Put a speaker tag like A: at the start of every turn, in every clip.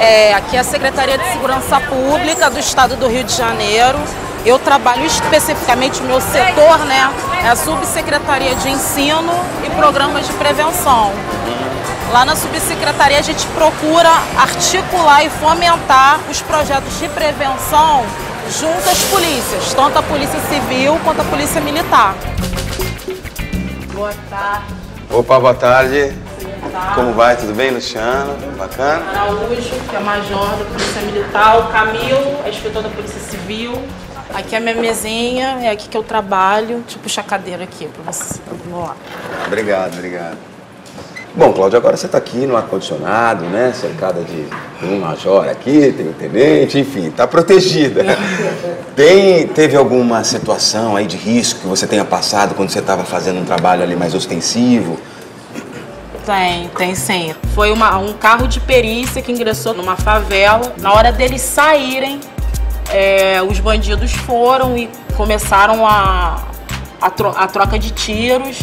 A: É, aqui é a Secretaria de Segurança Pública do Estado do Rio de Janeiro. Eu trabalho especificamente, meu setor né, é a Subsecretaria de Ensino e Programas de Prevenção. Lá na subsecretaria a gente procura articular e fomentar os projetos de prevenção junto às polícias, tanto a Polícia Civil quanto a Polícia Militar. Boa tarde.
B: Opa, boa tarde.
A: Tá.
B: Como vai? Tudo bem, Luciano? Bacana?
A: Araújo, que é major da Polícia Militar, o Camilo, é inspetor da Polícia Civil. Aqui é a minha mesinha, é aqui que eu trabalho. Deixa eu puxar a cadeira aqui para você. Vamos lá.
B: Obrigado, obrigado. Bom, Cláudio, agora você está aqui no ar-condicionado, né? Cercada de um major aqui, tem o tenente, enfim, está protegida. Tem, teve alguma situação aí de risco que você tenha passado quando você estava fazendo um trabalho ali mais ostensivo?
A: Tem, tem sim. Foi uma, um carro de perícia que ingressou numa favela. Na hora deles saírem, é, os bandidos foram e começaram a, a, tro a troca de tiros.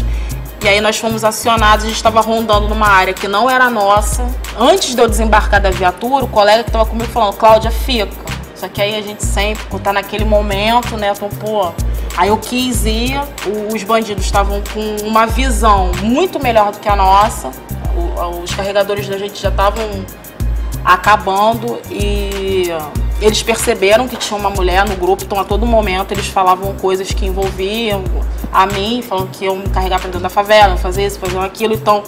A: E aí nós fomos acionados, a gente estava rondando numa área que não era nossa. Antes de eu desembarcar da viatura, o colega que estava comigo falando, Cláudia, fica. Só que aí a gente sempre, tá naquele momento, né, então, pô... Aí eu quis ir, os bandidos estavam com uma visão muito melhor do que a nossa. Os carregadores da gente já estavam acabando e eles perceberam que tinha uma mulher no grupo, então a todo momento eles falavam coisas que envolviam a mim, falando que iam me carregar para dentro da favela, fazer isso, fazer aquilo. Então,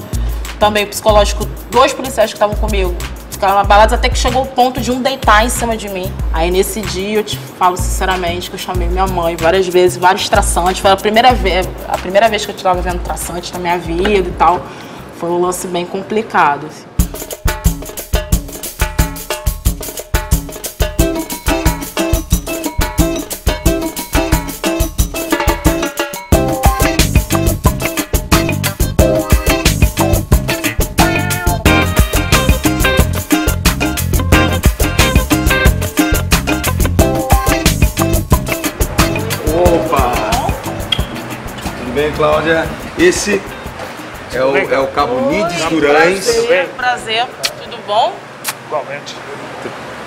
A: também o psicológico, dois policiais que estavam comigo ficaram abalados até que chegou o ponto de um deitar em cima de mim. Aí nesse dia eu te falo sinceramente que eu chamei minha mãe várias vezes, vários traçantes. Foi a primeira vez, a primeira vez que eu estava vendo traçante na minha vida e tal. Foi um lance bem complicado. Assim.
B: Cláudia. Esse é o, é o Cabo Nides Durães.
A: Prazer, prazer, tudo bom?
C: Igualmente.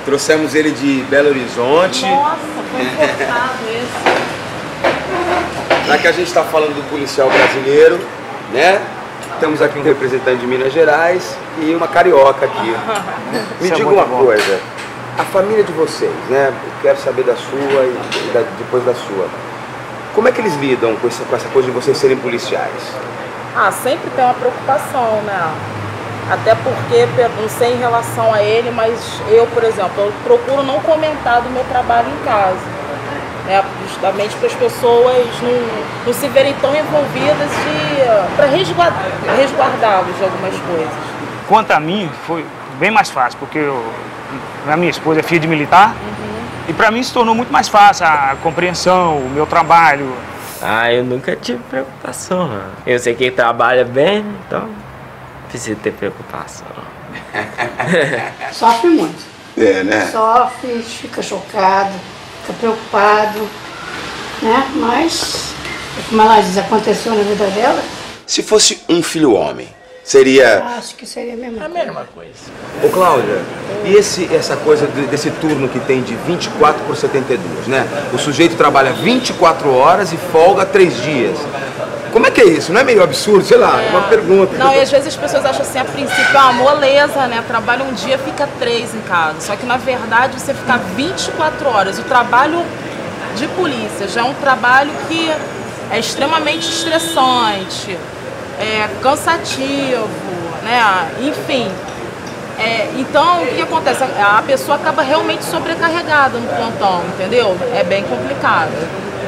B: Trouxemos ele de Belo Horizonte.
A: Nossa, foi importado esse.
B: Já que a gente está falando do policial brasileiro, né? Temos aqui um representante de Minas Gerais e uma carioca aqui. Me
C: Isso é
B: diga uma
C: bom.
B: coisa, a família de vocês, né? Eu quero saber da sua e da- depois da sua. Como é que eles lidam com essa, com essa coisa de vocês serem policiais?
A: Ah, sempre tem uma preocupação, né? Até porque, não sei em relação a ele, mas eu, por exemplo, eu procuro não comentar do meu trabalho em casa. Né? Justamente para as pessoas não, não se verem tão envolvidas para resguardá-los de algumas coisas.
C: Quanto a mim, foi bem mais fácil, porque eu, a minha esposa é filha de militar. E para mim se tornou muito mais fácil a compreensão, o meu trabalho.
D: Ah, eu nunca tive preocupação. né? Eu sei que ele trabalha bem, então não precisa ter preocupação.
E: Sofre muito.
B: É, né?
E: Sofre, fica chocado, fica preocupado, né? Mas, como ela diz, aconteceu na vida dela,
B: Se fosse um filho homem, seria.
E: acho que seria a mesma
D: A
E: coisa.
D: mesma coisa.
B: Ô Cláudia, e esse, essa coisa de- desse turno que tem de 24 por 72, né? O sujeito trabalha 24 horas e folga 3 dias. Como é que é isso? Não é meio absurdo? Sei lá, uma pergunta.
A: Não, e às vezes as pessoas acham assim, a princípio é uma moleza, né? Trabalha um dia, fica três em casa. Só que na verdade você ficar 24 horas. O trabalho de polícia já é um trabalho que é extremamente estressante, é cansativo, né? Enfim. É, então, o que acontece? A pessoa acaba realmente sobrecarregada no plantão, entendeu? É bem complicado.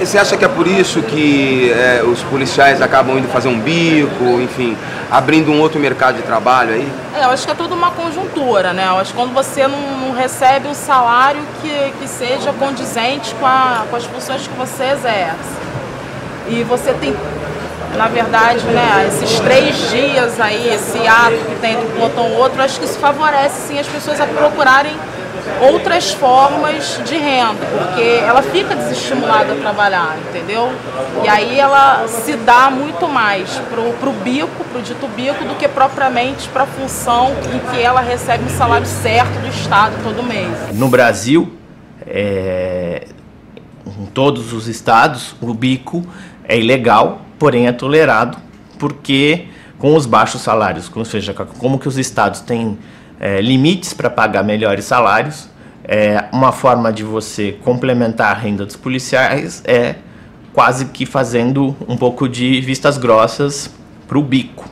B: E você acha que é por isso que é, os policiais acabam indo fazer um bico, enfim, abrindo um outro mercado de trabalho aí?
A: É, eu acho que é tudo uma conjuntura, né? Eu acho que quando você não, não recebe um salário que, que seja condizente com, a- com as funções que você exerce. E você tem, na verdade, né, esses três dias aí, esse ato que tem de um plantão ao outro, acho que isso favorece sim as pessoas a procurarem outras formas de renda, porque ela fica desestimulada a trabalhar, entendeu? E aí ela se dá muito mais pro, pro bico, pro dito bico, do que propriamente para a função em que ela recebe um salário certo do Estado todo mês.
F: No Brasil, é, em todos os estados, o bico é ilegal, porém é tolerado, porque com os baixos salários, ou seja, como que os estados têm é, limites para pagar melhores salários, é, uma forma de você complementar a renda dos policiais é quase que fazendo um pouco de vistas grossas para o bico.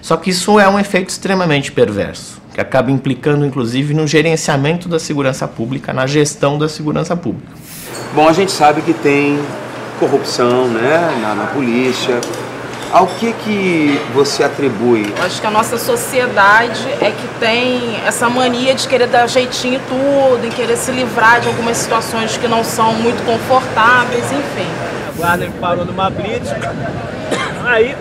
F: Só que isso é um efeito extremamente perverso, que acaba implicando inclusive no gerenciamento da segurança pública, na gestão da segurança pública.
B: Bom, a gente sabe que tem corrupção né, na, na polícia, ao que que você atribui?
A: Eu acho que a nossa sociedade é que tem essa mania de querer dar jeitinho em tudo, em querer se livrar de algumas situações que não são muito confortáveis, enfim.
G: A guarda me parou numa blitz, aí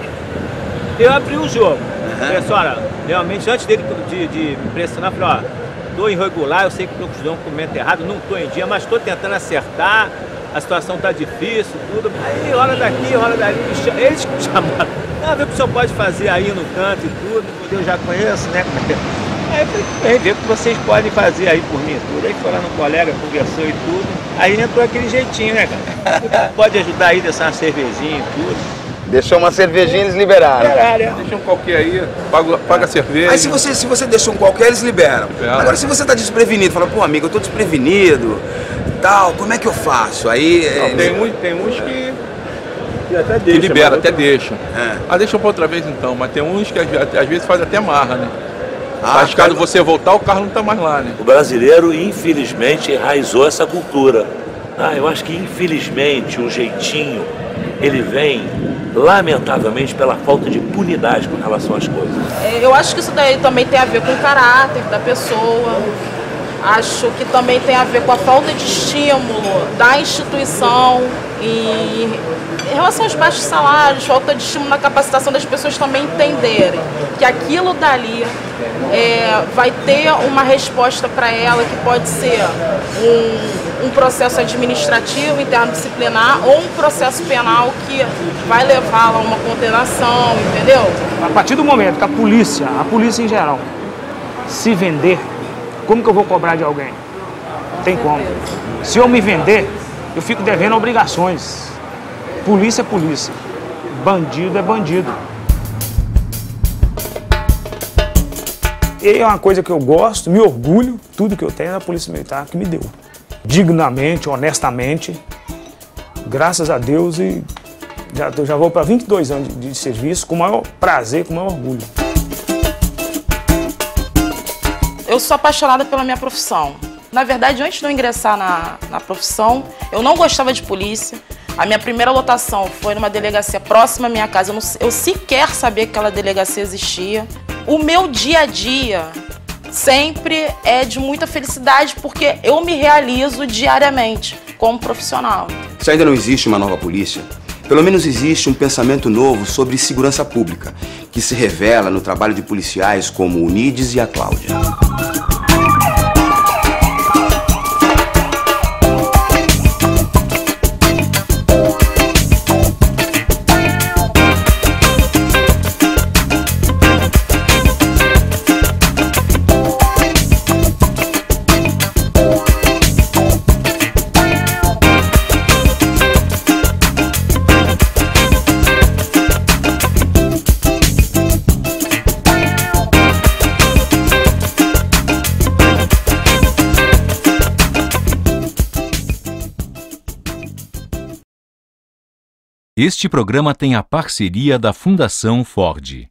G: eu abri o jogo. Uhum. Falei assim, realmente antes dele de, de me pressionar, eu falei, ó, estou irregular, eu sei que estou com o documento errado, não estou em dia, mas estou tentando acertar, a situação tá difícil, tudo. Aí hora daqui, hora dali, eles que chamaram. Ah, vê o que o senhor pode fazer aí no canto e tudo, eu já conheço, né? Aí eu falei, vê o que vocês podem fazer aí por mim tudo. Aí foi lá no colega, conversou e tudo. Aí entrou aquele jeitinho, né, cara? Pode ajudar aí, deixar uma cervejinha e tudo.
B: Deixou uma cervejinha, eles liberaram.
G: Liberaram, é.
H: Deixa um qualquer aí, paga, paga a cerveja.
B: Aí se você, se você deixou um qualquer, eles liberam. Libera. Agora se você tá desprevenido, fala, pô amigo, eu tô desprevenido, tal, como é que eu faço? Aí.
H: Não, é... tem, uns, tem uns que. Que até deixa. Que libera, até deixam. É. Ah, deixa pra outra vez então, mas tem uns que às vezes faz até marra, né? Ah, mas caso você voltar, o carro não tá mais lá, né?
I: O brasileiro, infelizmente, enraizou essa cultura. Ah, eu acho que infelizmente o jeitinho ele vem lamentavelmente pela falta de punidade com relação às coisas.
A: É, eu acho que isso daí também tem a ver com o caráter da pessoa, Acho que também tem a ver com a falta de estímulo da instituição e em relação aos baixos salários, falta de estímulo na capacitação das pessoas também entenderem que aquilo dali é, vai ter uma resposta para ela que pode ser um, um processo administrativo interno disciplinar ou um processo penal que vai levá-la a uma condenação, entendeu?
C: A partir do momento que a polícia, a polícia em geral, se vender como que eu vou cobrar de alguém? Tem como. Se eu me vender, eu fico devendo obrigações. Polícia é polícia. Bandido é bandido. E é uma coisa que eu gosto, me orgulho, tudo que eu tenho é da Polícia Militar que me deu. Dignamente, honestamente, graças a Deus e já, já vou para 22 anos de, de serviço com o maior prazer, com o maior orgulho.
A: Eu sou apaixonada pela minha profissão. Na verdade, antes de eu ingressar na, na profissão, eu não gostava de polícia. A minha primeira lotação foi numa delegacia próxima à minha casa. Eu, não, eu sequer sabia que aquela delegacia existia. O meu dia a dia sempre é de muita felicidade porque eu me realizo diariamente como profissional.
B: Se ainda não existe uma nova polícia, pelo menos existe um pensamento novo sobre segurança pública, que se revela no trabalho de policiais como o Nides e a Cláudia.
J: Este programa tem a parceria da Fundação Ford.